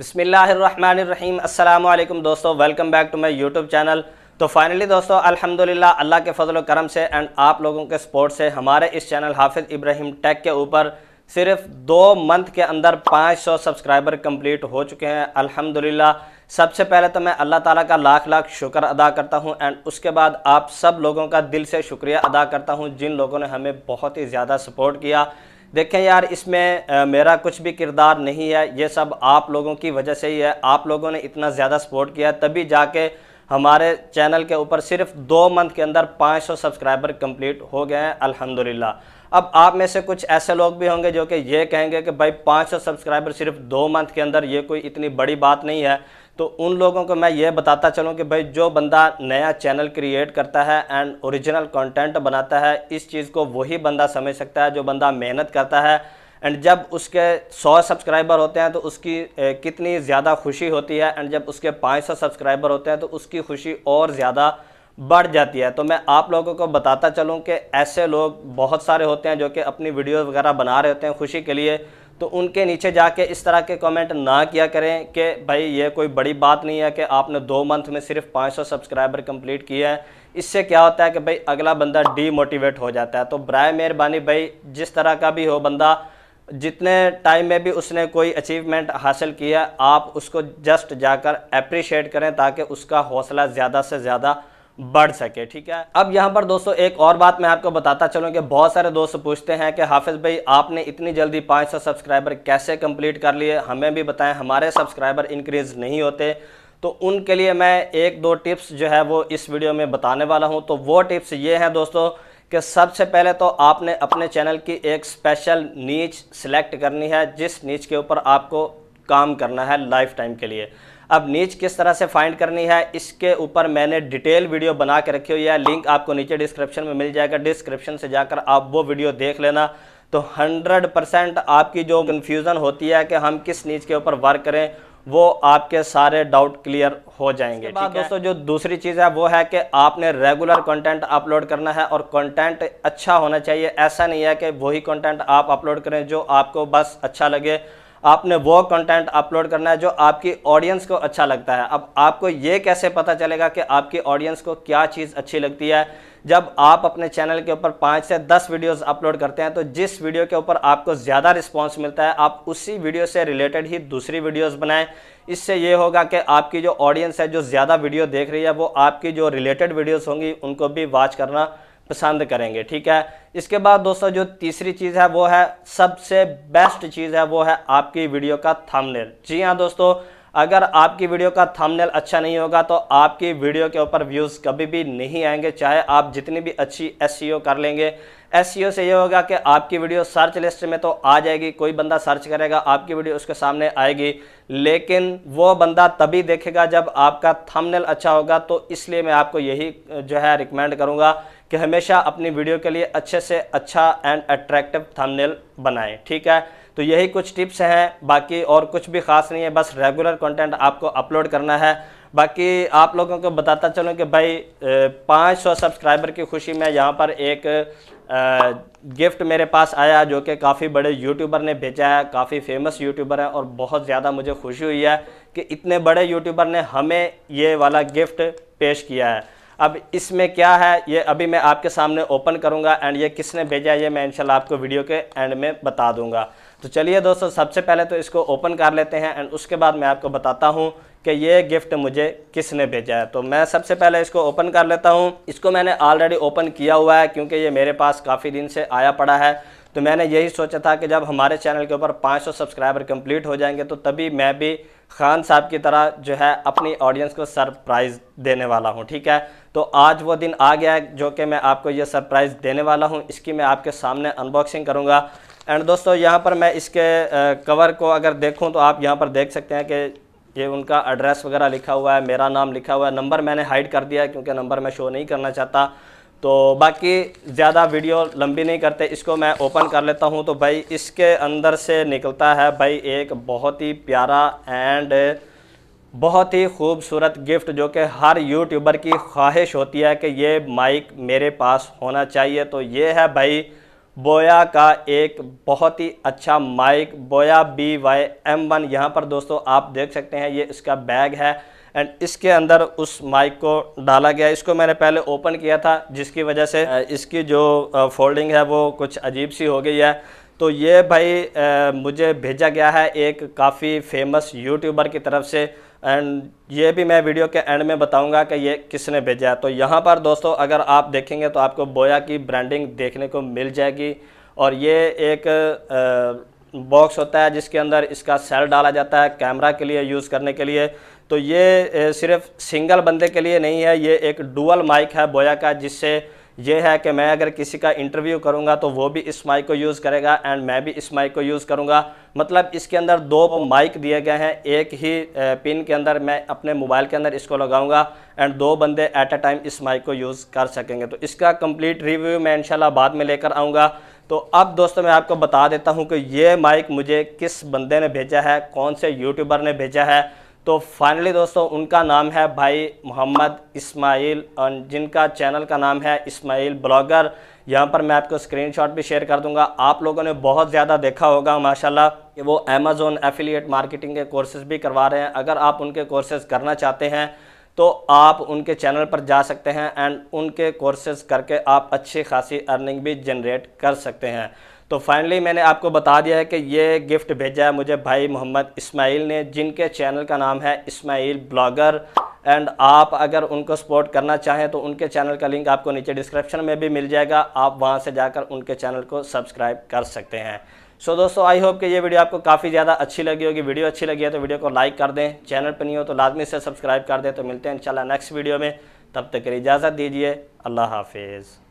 बिसमीम अल्लाम दोस्तों welcome back to my YouTube channel तो फाइनली दोस्तों, अल्हम्दुलिल्लाह, अल्लाह के फजल करम से एंड आप लोगों के सपोर्ट से हमारे इस चैनल हाफिज़ इब्राहिम टेक के ऊपर सिर्फ़ दो मंथ के अंदर 500 सब्सक्राइबर कंप्लीट हो चुके हैं। अल्हम्दुलिल्लाह, सबसे पहले तो मैं अल्लाह ताला का लाख लाख शुक्र अदा करता हूँ एंड उसके बाद आप सब लोगों का दिल से शुक्रिया अदा करता हूँ जिन लोगों ने हमें बहुत ही ज़्यादा सपोर्ट किया। देखें यार, इसमें मेरा कुछ भी किरदार नहीं है, ये सब आप लोगों की वजह से ही है। आप लोगों ने इतना ज़्यादा सपोर्ट किया, तभी जाके हमारे चैनल के ऊपर सिर्फ़ दो मंथ के अंदर 500 सब्सक्राइबर कंप्लीट हो गए हैं, अल्हम्दुलिल्लाह। अब आप में से कुछ ऐसे लोग भी होंगे जो कि ये कहेंगे कि भाई 500 सब्सक्राइबर सिर्फ़ दो मंथ के अंदर ये कोई इतनी बड़ी बात नहीं है। तो उन लोगों को मैं ये बताता चलूँ कि भाई जो बंदा नया चैनल क्रिएट करता है एंड ओरिजिनल कंटेंट बनाता है, इस चीज़ को वही बंदा समझ सकता है जो बंदा मेहनत करता है। एंड जब उसके 100 सब्सक्राइबर होते हैं तो उसकी कितनी ज़्यादा खुशी होती है? एंड जब उसके 500 सब्सक्राइबर होते हैं तो उसकी खुशी और ज़्यादा बढ़ जाती है। तो मैं आप लोगों को बताता चलूँ कि ऐसे लोग बहुत सारे होते हैं जो कि अपनी वीडियो वगैरह बना रहे होते हैं खुशी के लिए। तो उनके नीचे जाके इस तरह के कमेंट ना किया करें कि भाई, ये कोई बड़ी बात नहीं है कि आपने दो मंथ में सिर्फ़ 500 सब्सक्राइबर कंप्लीट किए हैं। इससे क्या होता है कि भाई, अगला बंदा डीमोटिवेट हो जाता है। तो बर मेहरबानी भाई, जिस तरह का भी हो बंदा जितने टाइम में भी उसने कोई अचीवमेंट हासिल किया आप उसको जस्ट जाकर अप्रिशिएट करें ताकि उसका हौसला ज़्यादा से ज़्यादा बढ़ सके, ठीक है? अब यहाँ पर दोस्तों एक और बात मैं आपको बताता चलूँ कि बहुत सारे दोस्त पूछते हैं कि हाफिज़ भाई, आपने इतनी जल्दी 500 सब्सक्राइबर कैसे कंप्लीट कर लिए? हमें भी बताएँ, हमारे सब्सक्राइबर इंक्रीज़ नहीं होते। तो उनके लिए मैं एक दो टिप्स जो है वो इस वीडियो में बताने वाला हूँ। तो वो टिप्स ये हैं दोस्तों कि सबसे पहले तो आपने अपने चैनल की एक स्पेशल नीच सिलेक्ट करनी है, जिस नीच के ऊपर आपको काम करना है लाइफ टाइम के लिए। अब नीच किस तरह से फाइंड करनी है, इसके ऊपर मैंने डिटेल वीडियो बना के रखी हुई है। लिंक आपको नीचे डिस्क्रिप्शन में मिल जाएगा। डिस्क्रिप्शन से जाकर आप वो वीडियो देख लेना। तो 100 परसेंट आपकी जो कन्फ्यूज़न होती है कि हम किस नीच के ऊपर वर्क करें वो आपके सारे डाउट क्लियर हो जाएँगे बाद दोस्तों जो दूसरी चीज़ है वो है कि आपने रेगुलर कंटेंट अपलोड करना है और कंटेंट अच्छा होना चाहिए। ऐसा नहीं है कि वही कंटेंट आप अपलोड करें जो आपको बस अच्छा लगे। आपने वो कंटेंट अपलोड करना है जो आपकी ऑडियंस को अच्छा लगता है। अब आपको ये कैसे पता चलेगा कि आपकी ऑडियंस को क्या चीज़ अच्छी लगती है? जब आप अपने चैनल के ऊपर पाँच से दस वीडियोस अपलोड करते हैं तो जिस वीडियो के ऊपर आपको ज़्यादा रिस्पांस मिलता है, आप उसी वीडियो से रिलेटेड ही दूसरी वीडियोस बनाएँ। इससे ये होगा कि आपकी जो ऑडियंस है, जो ज़्यादा वीडियो देख रही है, वो आपकी जो रिलेटेड वीडियोज़ होंगी, उनको भी वॉच करना पसंद करेंगे, ठीक है? इसके बाद दोस्तों, जो तीसरी चीज़ है, वो है सबसे बेस्ट चीज़ है, वो है आपकी वीडियो का थंबनेल जी हाँ दोस्तों अगर आपकी वीडियो का थंबनेल अच्छा नहीं होगा तो आपकी वीडियो के ऊपर व्यूज़ कभी भी नहीं आएँगे। चाहे आप जितनी भी अच्छी एस e कर लेंगे एस e से ये होगा कि आपकी वीडियो सर्च लिस्ट में तो आ जाएगी, कोई बंदा सर्च करेगा, आपकी वीडियो उसके सामने आएगी। लेकिन वो बंदा तभी देखेगा जब आपका थंबनेल अच्छा होगा तो इसलिए मैं आपको यही जो है रिकमेंड करूँगा कि हमेशा अपनी वीडियो के लिए अच्छे से अच्छा एंड अट्रैक्टिव थंबनेल बनाएँ, ठीक है? तो यही कुछ टिप्स हैं, बाकी और कुछ भी ख़ास नहीं है, बस रेगुलर कंटेंट आपको अपलोड करना है। बाकी आप लोगों को बताता चलूँ कि भाई पाँच सौ सब्सक्राइबर की खुशी में यहाँ पर एक गिफ्ट मेरे पास आया जो कि काफ़ी बड़े यूट्यूबर ने भेजा है, काफ़ी फ़ेमस यूट्यूबर है और बहुत ज़्यादा मुझे खुशी हुई है कि इतने बड़े यूट्यूबर ने हमें ये वाला गिफ्ट पेश किया है। अब इसमें क्या है, ये अभी मैं आपके सामने ओपन करूँगा एंड ये किसने भेजा है, ये मैं इंशाल्लाह आपको वीडियो के एंड में बता दूँगा। तो चलिए दोस्तों, सबसे पहले तो इसको ओपन कर लेते हैं एंड उसके बाद मैं आपको बताता हूँ कि ये गिफ्ट मुझे किसने भेजा है। तो मैं सबसे पहले इसको ओपन कर लेता हूँ। इसको मैंने ऑलरेडी ओपन किया हुआ है क्योंकि ये मेरे पास काफ़ी दिन से आया पड़ा है। तो मैंने यही सोचा था कि जब हमारे चैनल के ऊपर 500 सब्सक्राइबर कंप्लीट हो जाएँगे तो तभी मैं भी खान साहब की तरह जो है अपनी ऑडियंस को सरप्राइज़ देने वाला हूँ, ठीक है? तो आज वो दिन आ गया है जो कि मैं आपको ये सरप्राइज़ देने वाला हूँ। इसकी मैं आपके सामने अनबॉक्सिंग करूँगा। एंड दोस्तों, यहाँ पर मैं इसके कवर को अगर देखूँ तो आप यहाँ पर देख सकते हैं कि ये उनका एड्रेस वगैरह लिखा हुआ है, मेरा नाम लिखा हुआ है। नंबर मैंने हाइड कर दिया है क्योंकि नंबर मैं शो नहीं करना चाहता। तो बाकी ज़्यादा वीडियो लंबी नहीं करते, इसको मैं ओपन कर लेता हूँ। तो भाई, इसके अंदर से निकलता है भाई एक बहुत ही प्यारा एंड बहुत ही खूबसूरत गिफ्ट जो कि हर यूट्यूबर की ख्वाहिश होती है कि ये माइक मेरे पास होना चाहिए। तो ये है भाई बोया का एक बहुत ही अच्छा माइक, बोया बी वाई एम वन। यहाँ पर दोस्तों आप देख सकते हैं, ये इसका बैग है एंड इसके अंदर उस माइक को डाला गया इसको मैंने पहले ओपन किया था, जिसकी वजह से इसकी जो फोल्डिंग है वो कुछ अजीब सी हो गई है। तो ये भाई मुझे भेजा गया है एक काफ़ी फ़ेमस यूट्यूबर की तरफ़ से। एंड ये भी मैं वीडियो के एंड में बताऊँगा कि ये किसने भेजा है। तो यहाँ पर दोस्तों, अगर आप देखेंगे तो आपको बोया की ब्रांडिंग देखने को मिल जाएगी। और ये एक बॉक्स होता है जिसके अंदर इसका सेल डाला जाता है कैमरा के लिए यूज़ करने के लिए। तो ये सिर्फ़ सिंगल बंदे के लिए नहीं है, ये एक डुअल माइक है बोया का, जिससे ये है कि मैं अगर किसी का इंटरव्यू करूँगा तो वो भी इस माइक को यूज़ करेगा एंड मैं भी इस माइक को यूज़ करूँगा। मतलब इसके अंदर दो माइक दिए गए हैं, एक ही पिन के अंदर मैं अपने मोबाइल के अंदर इसको लगाऊँगा एंड दो बंदे एट अ टाइम इस माइक को यूज़ कर सकेंगे। तो इसका कंप्लीट रिव्यू मैं इंशाल्लाह बाद में लेकर आऊँगा। तो अब दोस्तों मैं आपको बता देता हूँ कि ये माइक मुझे किस बंदे ने भेजा है, कौन से यूट्यूबर ने भेजा है तो फाइनली दोस्तों, उनका नाम है भाई मोहम्मद इस्माइल जिनका चैनल का नाम है इस्माइल ब्लॉगर। यहाँ पर मैं आपको स्क्रीनशॉट भी शेयर कर दूँगा। आप लोगों ने बहुत ज़्यादा देखा होगा, माशाल्लाह, कि वो अमेज़ोन एफिलिएट मार्केटिंग के कोर्सेज़ भी करवा रहे हैं। अगर आप उनके कोर्सेज़ करना चाहते हैं तो आप उनके चैनल पर जा सकते हैं एंड उनके कोर्सेज़ करके आप अच्छी खासी अर्निंग भी जनरेट कर सकते हैं। तो फाइनली मैंने आपको बता दिया है कि ये गिफ्ट भेजा है मुझे भाई मोहम्मद इस्माइल ने जिनके चैनल का नाम है इस्माइल ब्लॉगर। एंड आप अगर उनको सपोर्ट करना चाहें तो उनके चैनल का लिंक आपको नीचे डिस्क्रिप्शन में भी मिल जाएगा। आप वहाँ से जाकर उनके चैनल को सब्सक्राइब कर सकते हैं। सो so, दोस्तों आई होप कि ये वीडियो आपको काफ़ी ज़्यादा अच्छी लगी होगी। वीडियो अच्छी लगी है तो वीडियो को लाइक कर दें। चैनल पर नहीं हो तो लाजमी से सब्सक्राइब कर दें। तो मिलते हैं इंशाल्लाह नेक्स्ट वीडियो में। तब तक इजाज़त दीजिए। अल्लाह हाफिज़।